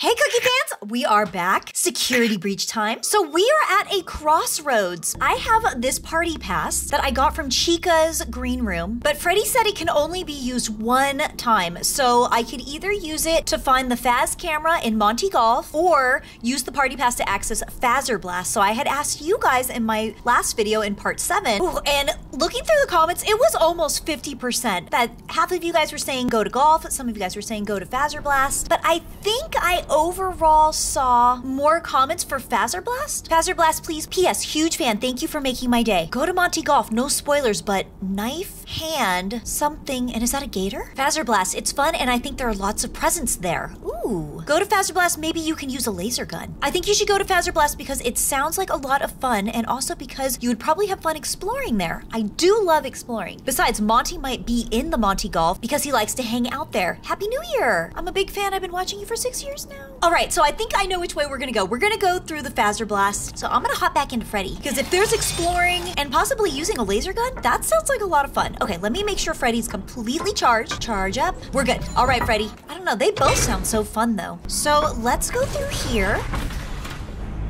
Hey, Cookie fans! We are back. Security breach time. So, we are at a crossroads. I have this party pass that I got from Chica's green room, but Freddy said it can only be used one time. So, I could either use it to find the Faz camera in Monty Golf or use the party pass to access Fazer Blast. So, I had asked you guys in my last video in part 7, Ooh, and looking through the comments, it was almost 50%. That half of you guys were saying go to golf, some of you guys were saying go to Fazer Blast, but I think I overall saw more comments for Fazer Blast. Fazer Blast, please. P.S. Huge fan. Thank you for making my day. Go to Monty Golf. No spoilers, but knife, hand, something, and is that a gator? Fazer Blast. It's fun, and I think there are lots of presents there. Ooh. Go to Fazer Blast. Maybe you can use a laser gun. I think you should go to Fazer Blast because it sounds like a lot of fun, and also because you would probably have fun exploring there. I do love exploring. Besides, Monty might be in the Monty Golf because he likes to hang out there. Happy New Year! I'm a big fan. I've been watching you for six years now. All right, so I think I know which way we're gonna go. We're gonna go through the Fazer Blast. So I'm gonna hop back into Freddy because if there's exploring and possibly using a laser gun, that sounds like a lot of fun. Okay, let me make sure Freddy's completely charged. Charge up. We're good. All right, Freddy. I don't know. They both sound so fun though. So let's go through here.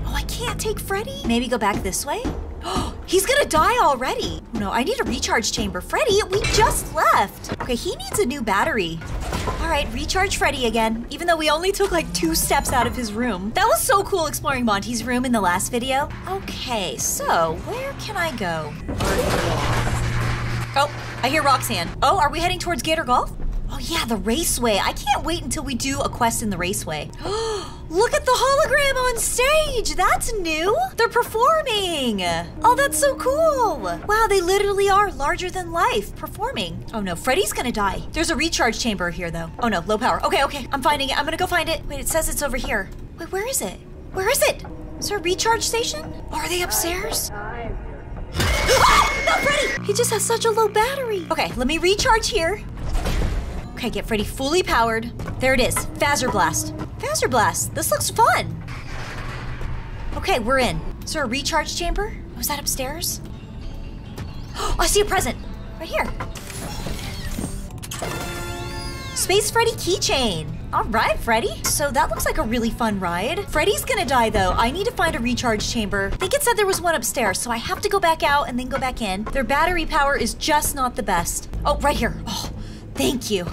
Oh, I can't take Freddy. Maybe go back this way. Oh, he's gonna die already. No, I need a recharge chamber. Freddy, we just left. Okay, he needs a new battery. All right, recharge Freddy again, even though we only took like two steps out of his room. That was so cool exploring Monty's room in the last video. Okay, so where can I go? Oh, I hear Roxanne. Oh, are we heading towards Gator Golf? Oh yeah, the raceway. I can't wait until we do a quest in the raceway. Look at the hologram on stage. That's new. They're performing. Oh, that's so cool. Wow, they literally are larger than life performing. Oh no, Freddy's gonna die. There's a recharge chamber here though. Oh no, low power. Okay, okay, I'm finding it. I'm gonna go find it. Wait, it says it's over here. Wait, where is it? Where is it? Is there a recharge station? Are they upstairs? Ah, not Freddy! He just has such a low battery. Okay, let me recharge here. Okay, get Freddy fully powered. There it is. Fazer Blast. Fazer Blast. This looks fun. Okay, we're in. Is there a recharge chamber? Oh, was that upstairs? Oh, I see a present. Right here. Space Freddy keychain. All right, Freddy. So that looks like a really fun ride. Freddy's gonna die though. I need to find a recharge chamber. I think it said there was one upstairs, so I have to go back out and then go back in. Their battery power is just not the best. Oh, right here. Oh, Thank you.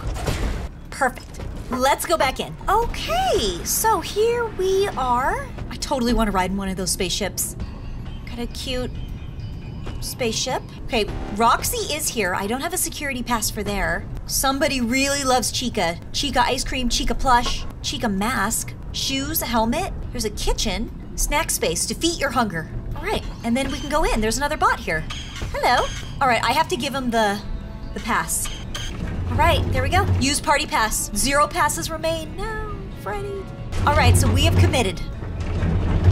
Perfect. Let's go back in. Okay, so here we are. I totally want to ride in one of those spaceships. Got a cute spaceship. Okay, Roxy is here. I don't have a security pass for there. Somebody really loves Chica. Chica ice cream, Chica plush, Chica mask, shoes, a helmet. There's a kitchen, snack space, defeat your hunger. All right, and then we can go in. There's another bot here. Hello. All right, I have to give him the the pass. All right, there we go. Use party pass. Zero passes remain. No, Freddy. All right, so we have committed.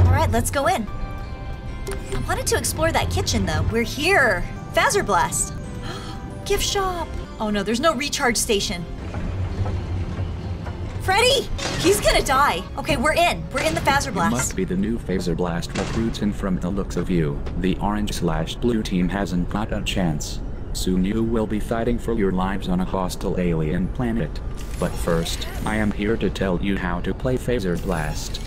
All right, let's go in. I wanted to explore that kitchen though. We're here. Fazer Blast. Gift shop. Oh no, there's no recharge station. Freddy! He's gonna die. Okay, we're in. We're in the Fazer Blast. You must be the new Fazer Blast recruits and from the looks of you, the orange slash blue team hasn't got a chance. Soon you will be fighting for your lives on a hostile alien planet. But first, I am here to tell you how to play Fazer Blast.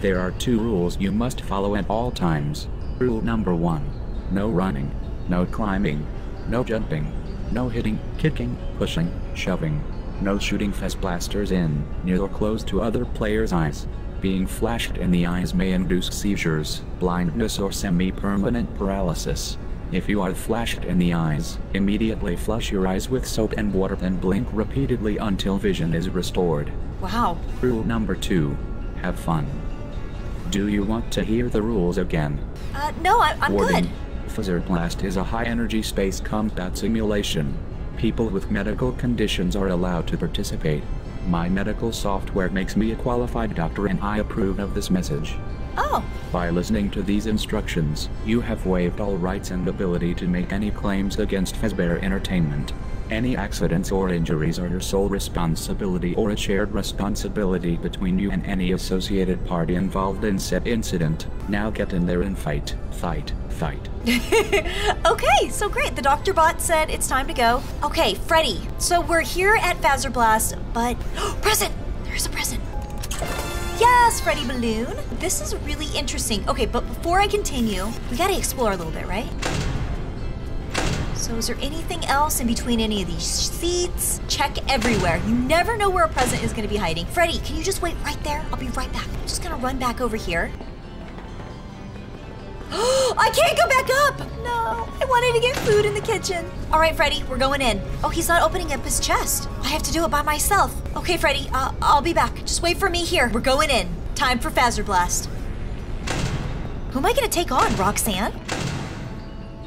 There are two rules you must follow at all times. Rule number one. No running. No climbing. No jumping. No hitting, kicking, pushing, shoving. No shooting Fez blasters in, near or close to other players' eyes. Being flashed in the eyes may induce seizures, blindness or semi-permanent paralysis. If you are flashed in the eyes, immediately flush your eyes with soap and water then blink repeatedly until vision is restored. Wow. Rule number 2. Have fun. Do you want to hear the rules again? Uh, no, I, I'm Warning. good. Fazer Blast is a high-energy space combat simulation. People with medical conditions are allowed to participate. My medical software makes me a qualified doctor and I approve of this message. Oh, By listening to these instructions, you have waived all rights and ability to make any claims against Fazbear Entertainment. Any accidents or injuries are your sole responsibility or a shared responsibility between you and any associated party involved in said incident. Now get in there and fight, fight, fight. okay, so great. The Dr. Bot said it's time to go. Okay, Freddy. So we're here at Fazer Blast, but present. There's a present. Yes, Freddy Balloon. This is really interesting. Okay, but before I continue, we gotta explore a little bit, right? So is there anything else in between any of these seats? Check everywhere. You never know where a present is gonna be hiding. Freddy, can you just wait right there? I'll be right back. I'm just gonna run back over here. I can't go back up! No, I wanted to get food in the kitchen. All right, Freddy, we're going in. Oh, he's not opening up his chest. I have to do it by myself. Okay, Freddy, uh, I'll be back. Just wait for me here. We're going in. Time for Fazer Blast. Who am I gonna take on, Roxanne?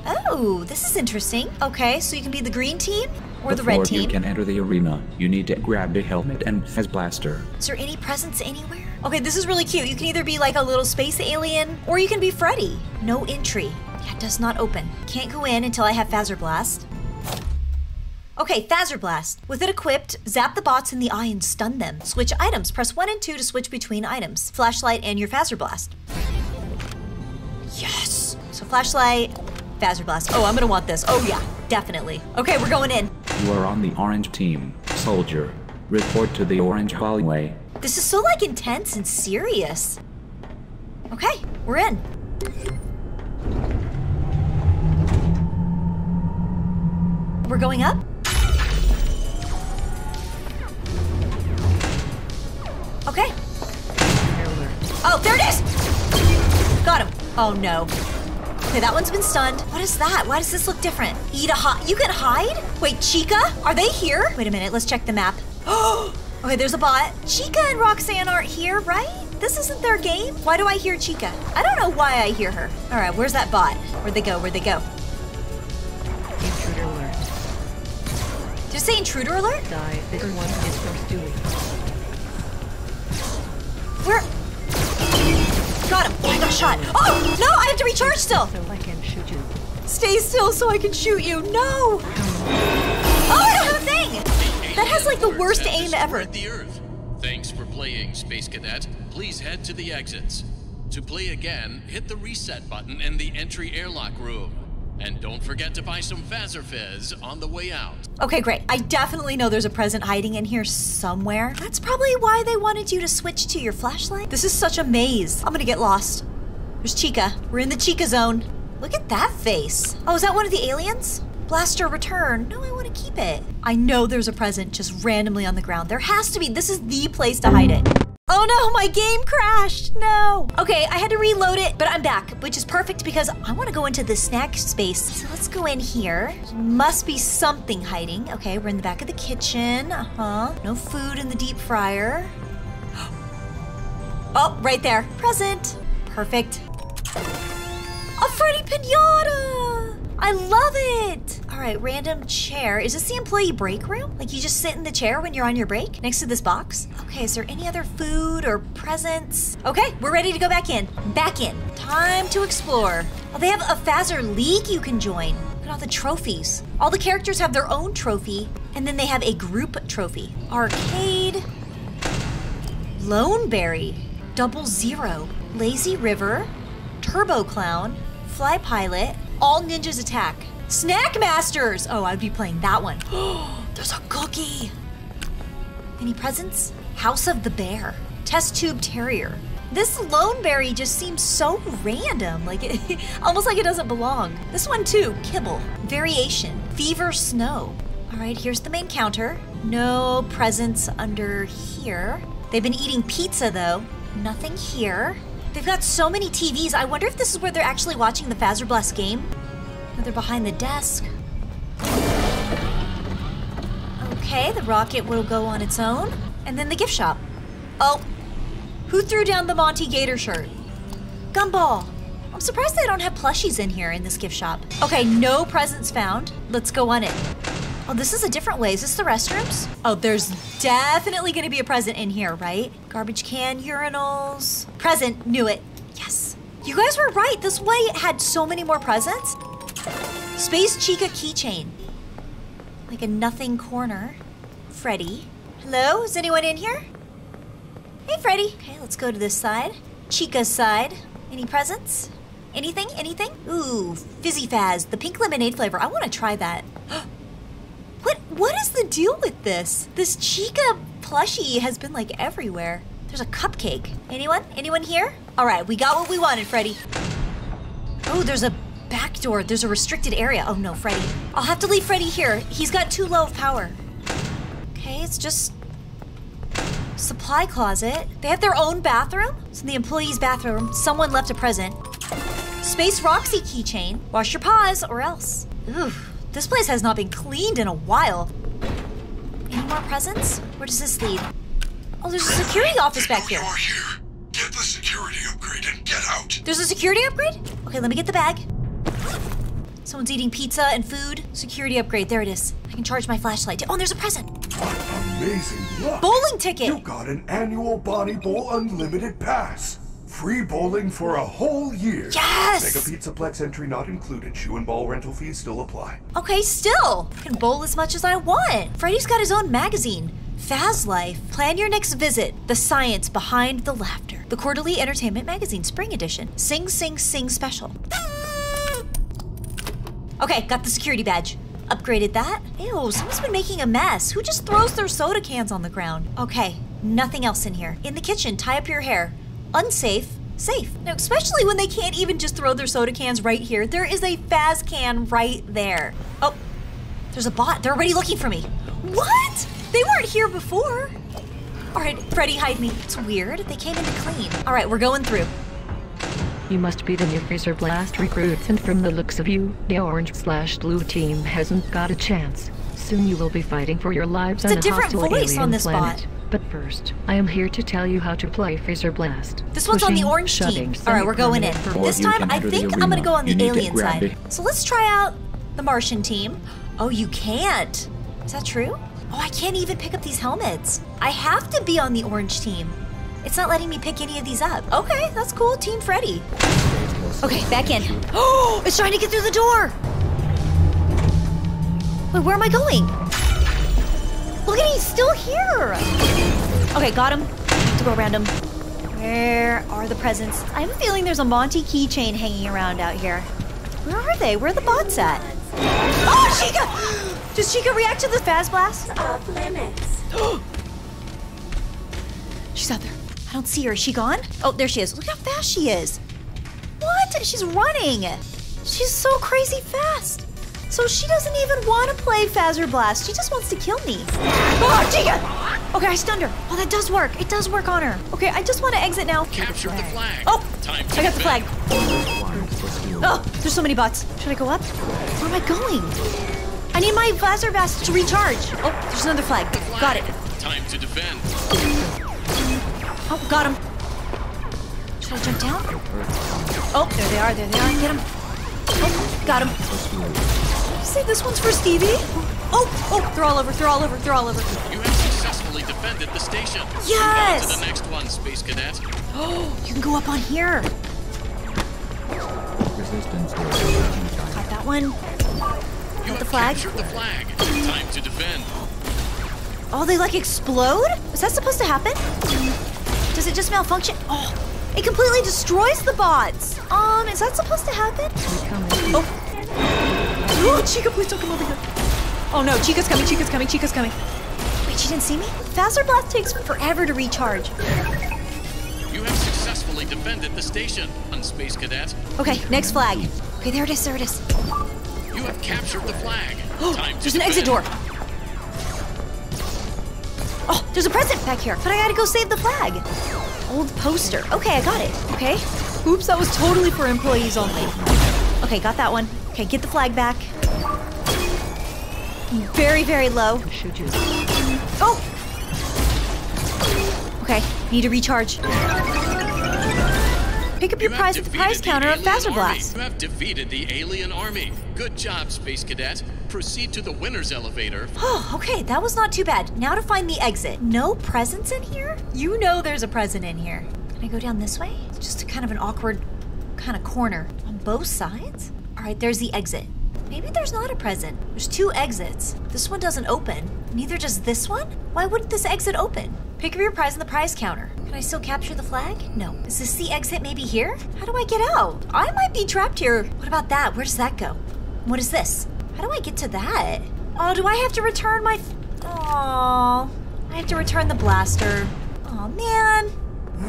Oh, this is interesting. Okay, so you can be the green team or the red Before team. you can enter the arena, you need to grab the helmet and Fez Blaster. Is there any presents anywhere? Okay, this is really cute. You can either be like a little space alien or you can be Freddy. No entry. It does not open. Can't go in until I have Fazer Blast. Okay, Fazer Blast. With it equipped, zap the bots in the eye and stun them. Switch items. Press 1 and 2 to switch between items. Flashlight and your Fazer Blast. Yes! So flashlight, Fazer Blast. Oh, I'm gonna want this. Oh yeah, definitely. Okay, we're going in. You are on the orange team. Soldier. Report to the orange hallway. This is so like intense and serious. Okay, we're in. We're going up? Okay. Oh, there it is! Got him. Oh no. Okay, that one's been stunned. What is that? Why does this look different? Eat a hot. You can hide? Wait, Chica? Are they here? Wait a minute, let's check the map. Oh! okay, there's a bot. Chica and Roxanne aren't here, right? This isn't their game? Why do I hear Chica? I don't know why I hear her. All right, where's that bot? Where'd they go? Where'd they go? Say intruder alert? Die. This one is from Stewie. Where? Got him. I got shot. Oh, no, I have to recharge still. So I can shoot you. Stay still so I can shoot you. No. Oh, I don't have a thing. That has like the worst aim ever. The Earth. Thanks for playing, Space Cadet. Please head to the exits. To play again, hit the reset button in the entry airlock room. And don't forget to buy some Fazer Fizz on the way out. Okay, great. I definitely know there's a present hiding in here somewhere. That's probably why they wanted you to switch to your flashlight. This is such a maze. I'm gonna get lost. There's Chica. We're in the Chica zone. Look at that face. Oh, is that one of the aliens? Blaster return. No, I want to keep it. I know there's a present just randomly on the ground. There has to be. This is the place to hide it. Oh no, my game crashed. No. Okay, I had to reload it, but I'm back, which is perfect because I want to go into the snack space. So let's go in here. Must be something hiding. Okay, we're in the back of the kitchen. Uh huh. No food in the deep fryer. Oh, right there. Present. Perfect. A Freddy Pinata! I love it! All right, random chair. Is this the employee break room? Like you just sit in the chair when you're on your break next to this box? Okay, is there any other food or presents? Okay, we're ready to go back in. Back in. Time to explore. Oh, they have a Fazer League you can join. Look at all the trophies. All the characters have their own trophy, and then they have a group trophy. Arcade, Loneberry, Double Zero, Lazy River, Turbo Clown, Fly Pilot, All Ninjas Attack, Snack Masters! Oh, I'd be playing that one. There's a cookie! Any presents? House of the Bear, Test Tube Terrier. This Loneberry just seems so random, like it, almost like it doesn't belong. This one too, Kibble, Variation, Fever Snow. All right, here's the main counter. No presents under here. They've been eating pizza though. Nothing here. They've got so many TVs. I wonder if this is where they're actually watching the Fazer Blast game. They're behind the desk. Okay, the rocket will go on its own. And then the gift shop. Oh, who threw down the Monty Gator shirt? Gumball. I'm surprised they don't have plushies in here in this gift shop. Okay, no presents found. Let's go on it. Oh, this is a different way. Is this the restrooms? Oh, there's definitely gonna be a present in here, right? Garbage can, urinals. Present, knew it. Yes. You guys were right. This way had so many more presents. Space Chica keychain. Like a nothing corner. Freddy. Hello? Is anyone in here? Hey, Freddy. Okay, let's go to this side. Chica's side. Any presents? Anything? Anything? Ooh, Fizzy Faz, the pink lemonade flavor. I want to try that. What what is the deal with this? This Chica plushie has been like everywhere. There's a cupcake. Anyone? Anyone here? All right, we got what we wanted, Freddy. Oh, there's a back door. There's a restricted area. Oh no, Freddy. I'll have to leave Freddy here. He's got too low of power. Okay, it's just supply closet. They have their own bathroom. It's in the employee's bathroom. Someone left a present. Space Roxy keychain. Wash your paws or else. Ooh, this place has not been cleaned in a while. Any more presents? Where does this lead? Oh, there's a security office back here. Get the security upgrade and get out. There's a security upgrade? Okay, let me get the bag. Someone's eating pizza and food. Security upgrade, there it is. I can charge my flashlight. Oh, and there's a present. Amazing luck. Bowling ticket. You got an annual Bonnie Bowl Unlimited Pass. Free bowling for a whole year. Yes! Mega Pizzaplex entry not included. Shoe and ball rental fees still apply. Okay, still. I can bowl as much as I want. Freddy's got his own magazine. Faz Life. Plan your next visit. The science behind the laughter. The quarterly entertainment magazine, spring edition. Sing, sing, sing special. Okay, got the security badge. Upgraded that. Ew, someone's been making a mess. Who just throws their soda cans on the ground? Okay, nothing else in here. In the kitchen, tie up your hair. Unsafe, safe. Now, especially when they can't even just throw their soda cans right here. There is a Faz can right there. Oh, there's a bot. They're already looking for me. What? They weren't here before. All right, Freddy, hide me. It's weird. They came in to clean. All right, we're going through. You must be the new Fazer Blast recruits, and from the looks of you, the orange slash blue team hasn't got a chance. Soon you will be fighting for your lives It's on a a, different hostile voice alien on this planet. bot. But first, I am here to tell you how to play Fazer Blast. This one's on the Pushing, orange team. All right, we're going in. This time, I think I'm gonna go on the You alien side. it. So let's try out the Martian team. Oh, you can't. Is that true? Oh, I can't even pick up these helmets. I have to be on the orange team. It's not letting me pick any of these up. Okay, that's cool. Team Freddy. Okay, back in. Oh, it's trying to get through the door. Wait, where am I going? Look at he's still here. Okay, got him. To go around him. Where are the presents? I have a feeling there's a Monty keychain hanging around out here. Where are they? Where are the bots at? Oh, Chica! Does Chica react to the Faz Blast? Off limits. She's out there. I don't see her. Is she gone? Oh, there she is. Look how fast she is. What? She's running. She's so crazy fast. So she doesn't even want to play Fazer Blast. She just wants to kill me. Oh, Chica! Okay, I stunned her. Oh, that does work. It does work on her. Okay, I just want to exit now. Capture the flag. Oh, Time I got the flag. Oh, there's so many bots. Should I go up? Where am I going? I need my Fazer Blast to recharge. Oh, there's another flag. Flag. Got it. Time to defend. Oh, got him. Should I jump down? Oh, there they are. There they are. Get him. Oh, got him. See, this one's for Stevie. Oh, oh, they're all over. They're all over. They're all over. You have successfully defended the station. Yes! Move on to the next one, Space Cadet. Oh, you can go up on here. Resistance here. Got that one. You the have flag? captured the flag. Time to defend. Oh, they like explode? Is that supposed to happen? Does it just malfunction? Oh, it completely destroys the bots. Um, is that supposed to happen? Oh. Oh, Chica, please don't come over here. Oh no, Chica's coming, Chica's coming, Chica's coming. Wait, she didn't see me? Fazer Blast takes forever to recharge. You have successfully defended the station, on Space Cadet. Okay, next flag. Okay, there it is, there it is. You have captured the flag. Time to There's an exit door. Oh, there's a present back here, but I gotta go save the flag. Old poster. Okay, I got it. Okay. Oops, that was totally for employees only. Okay, got that one. Okay, get the flag back. Very, very low. Should you? Oh! Okay, need to recharge. Pick up You your prize at the prize counter at army. Blast. You have defeated the alien army. Good job, Space Cadet. Proceed to the winner's elevator. Oh, okay, that was not too bad. Now to find the exit. No presents in here? You know there's a present in here. Can I go down this way? It's just a kind of an awkward kind of corner on both sides. All right, there's the exit. Maybe there's not a present. There's two exits. This one doesn't open. Neither does this one. Why wouldn't this exit open? Pick up your prize on the prize counter. Can I still capture the flag? No. Is this the exit maybe here? How do I get out? I might be trapped here. What about that? Where does that go? What is this? How do I get to that? Oh, do I have to return my... Oh, I have to return the blaster. Oh, man.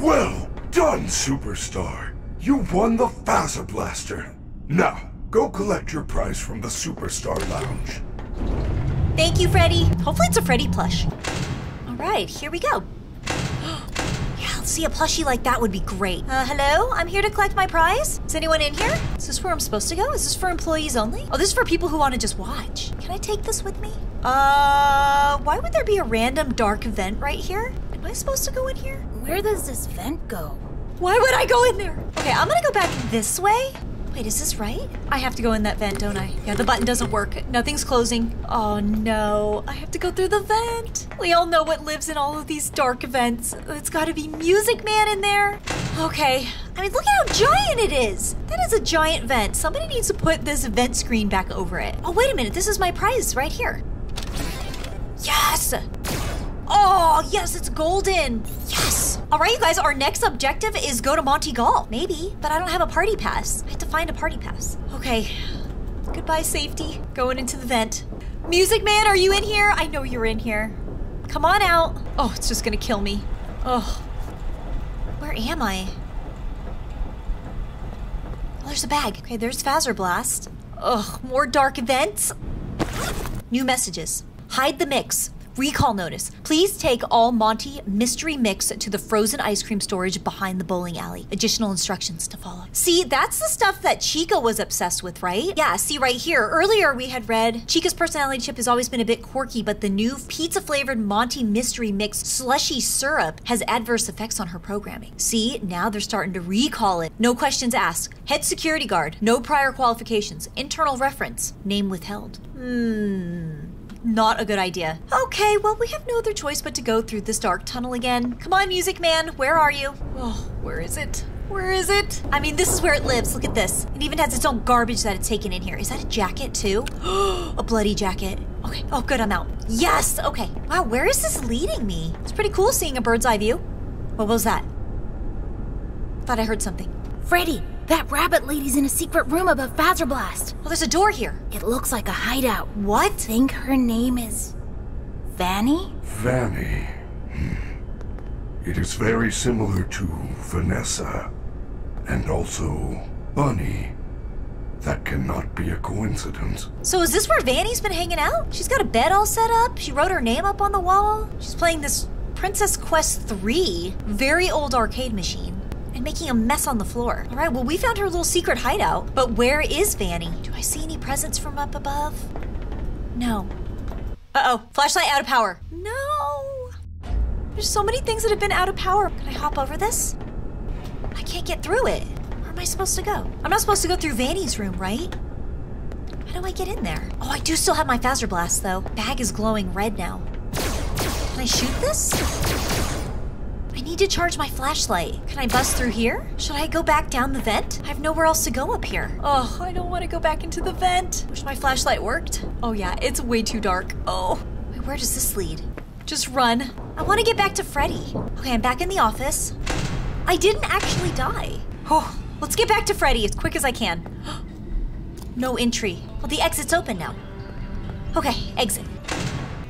Well done, Superstar. You won the Fazer Blaster. Now, go collect your prize from the Superstar Lounge. Thank you, Freddy. Hopefully it's a Freddy plush. All right, here we go. yeah, let's see a plushie like that would be great. Uh, hello? I'm here to collect my prize. Is anyone in here? Is this where I'm supposed to go? Is this for employees only? Oh, this is for people who want to just watch. Can I take this with me? Uh, why would there be a random dark vent right here? Am I supposed to go in here? Where does this vent go? Why would I go in there? Okay, I'm gonna go back this way. Wait, is this right? I have to go in that vent, don't I? Yeah, the button doesn't work. Nothing's closing. Oh no, I have to go through the vent. We all know what lives in all of these dark vents. It's gotta be Music Man in there. Okay, I mean, look at how giant it is. That is a giant vent. Somebody needs to put this vent screen back over it. Oh, wait a minute, this is my prize right here. Yes! Oh, yes, it's golden. Yes. All right, you guys, our next objective is go to Monty Golf. Maybe, but I don't have a party pass. I have to find a party pass. Okay. Goodbye, safety. Going into the vent. Music Man, are you in here? I know you're in here. Come on out. Oh, it's just gonna kill me. Oh. Where am I? Oh, there's a bag. Okay, there's Fazer Blast. Ugh, more dark events. New messages. Hide the mix. Recall notice. Please take all Monty mystery mix to the frozen ice cream storage behind the bowling alley. Additional instructions to follow. See, that's the stuff that Chica was obsessed with, right? Yeah, see right here. Earlier we had read Chica's personality chip has always been a bit quirky, but the new pizza flavored Monty mystery mix slushy syrup has adverse effects on her programming. See, now they're starting to recall it. No questions asked. Head security guard. No prior qualifications. Internal reference. Name withheld. Hmm. Not a good idea. Okay, well, we have no other choice but to go through this dark tunnel again. Come on, Music Man, where are you? Oh, where is it? Where is it? I mean, this is where it lives. Look at this. It even has its own garbage that it's taken in here. Is that a jacket, too? a bloody jacket. Okay. Oh, good, I'm out. Yes! Okay. Wow, where is this leading me? It's pretty cool seeing a bird's eye view. What was that? Thought I heard something. Freddy, that rabbit lady's in a secret room above Fazer Blast. Oh, there's a door here. It looks like a hideout. What? I Think her name is Vanny? Vanny. Hmm. It is very similar to Vanessa. And also Bunny. That cannot be a coincidence. So is this where Vanny's been hanging out? She's got a bed all set up. She wrote her name up on the wall. She's playing this Princess Quest 3, very old arcade machine, and making a mess on the floor. All right, well, we found her little secret hideout, but where is Vanny? Do I see any presents from up above? No. Uh-oh, flashlight out of power. No! There's so many things that have been out of power. Can I hop over this? I can't get through it. Where am I supposed to go? I'm not supposed to go through Vanny's room, right? How do I get in there? Oh, I do still have my Fazer Blast, though. Bag is glowing red now. Can I shoot this? Need to charge my flashlight. Can I bust through here? Should I go back down the vent? I have nowhere else to go up here. Oh, I don't want to go back into the vent. Wish my flashlight worked. Oh yeah, it's way too dark. Oh. Wait, where does this lead? Just run. I want to get back to Freddy. Okay, I'm back in the office. I didn't actually die. Oh, let's get back to Freddy as quick as I can. no entry. Well, the exit's open now. Okay, exit.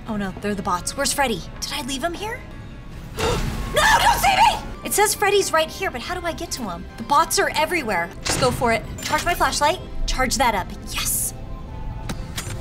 Oh no, they're the bots. Where's Freddy? Did I leave him here? no, don't see me! It says Freddy's right here, but how do I get to him? The bots are everywhere. Just go for it. Charge my flashlight. Charge that up. Yes.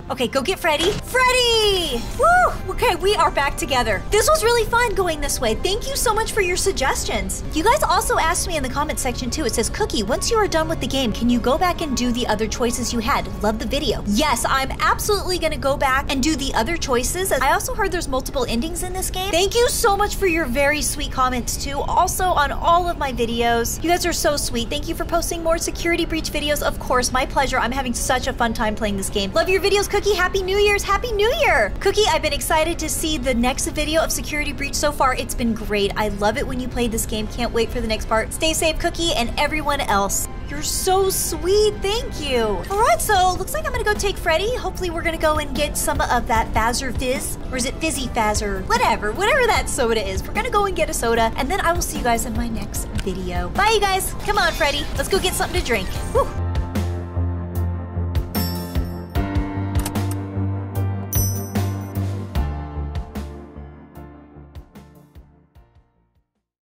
Okay, go get Freddy. Freddy! Woo! Okay, we are back together. This was really fun going this way. Thank you so much for your suggestions. You guys also asked me in the comment section too. It says, Cookie, once you are done with the game, can you go back and do the other choices you had? Love the video. Yes, I'm absolutely gonna go back and do the other choices. I also heard there's multiple endings in this game. Thank you so much for your very sweet comments too. Also on all of my videos. You guys are so sweet. Thank you for posting more security breach videos. Of course, my pleasure. I'm having such a fun time playing this game. Love your videos, Cookie. Happy New Year's. Happy New Year. Cookie, I've been excited to see the next video of Security Breach so far. It's been great. I love it when you play this game. Can't wait for the next part. Stay safe, Cookie, and everyone else. You're so sweet. Thank you. All right, so looks like I'm gonna go take Freddy. Hopefully, we're gonna go and get some of that Fazer Fizz, or is it Fizzy Phaser? Whatever, whatever that soda is. We're gonna go and get a soda, and then I will see you guys in my next video. Bye, you guys. Come on, Freddy. Let's go get something to drink.